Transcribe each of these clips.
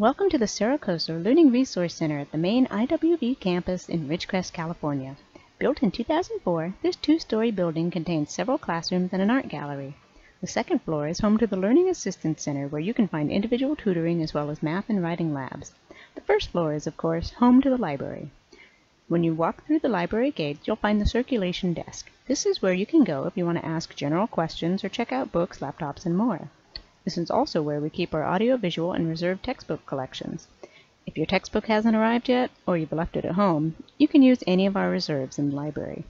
Welcome to the Cerro Coso Learning Resource Center at the main IWV campus in Ridgecrest, California. Built in 2004, this two-story building contains several classrooms and an art gallery. The second floor is home to the Learning Assistance Center where you can find individual tutoring as well as math and writing labs. The first floor is, of course, home to the library. When you walk through the library gates, you'll find the circulation desk. This is where you can go if you want to ask general questions or check out books, laptops, and more. This is also where we keep our audiovisual and reserved textbook collections. If your textbook hasn't arrived yet, or you've left it at home, you can use any of our reserves in the library.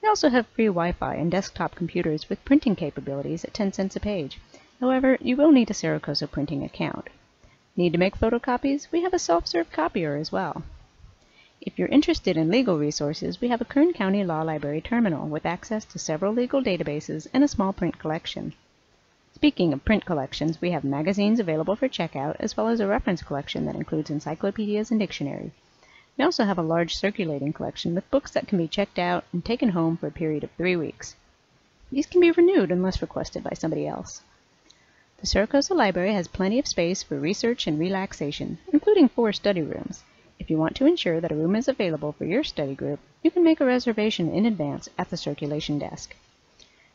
We also have free Wi-Fi and desktop computers with printing capabilities at 10 cents a page. However, you will need a Cerro Coso printing account. Need to make photocopies? We have a self-serve copier as well. If you're interested in legal resources, we have a Kern County Law Library terminal with access to several legal databases and a small print collection. Speaking of print collections, we have magazines available for checkout, as well as a reference collection that includes encyclopedias and dictionaries. We also have a large circulating collection with books that can be checked out and taken home for a period of three weeks. These can be renewed unless requested by somebody else. The Cerro Coso Library has plenty of space for research and relaxation, including four study rooms. If you want to ensure that a room is available for your study group, you can make a reservation in advance at the circulation desk.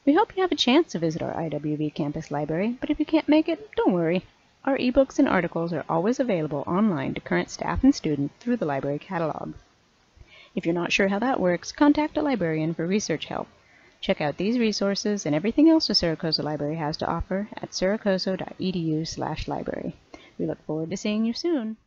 We hope you have a chance to visit our IWV campus library, but if you can't make it, don't worry. Our ebooks and articles are always available online to current staff and students through the library catalog. If you're not sure how that works, contact a librarian for research help. Check out these resources and everything else the Cerro Coso Library has to offer at cerrocoso.edu/library. We look forward to seeing you soon.